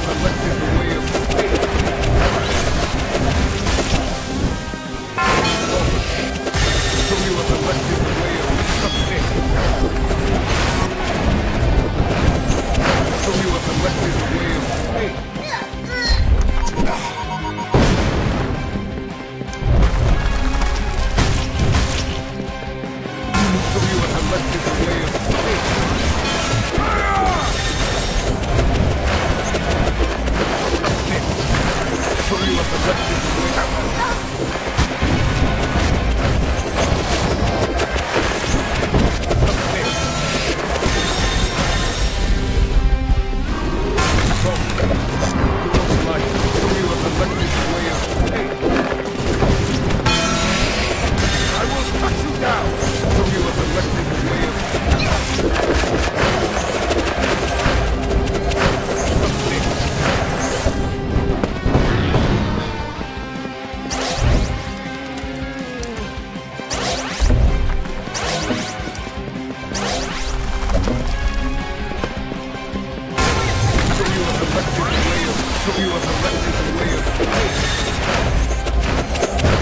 Thank you. show you what the. show you a corrected way of.